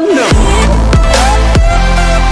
No.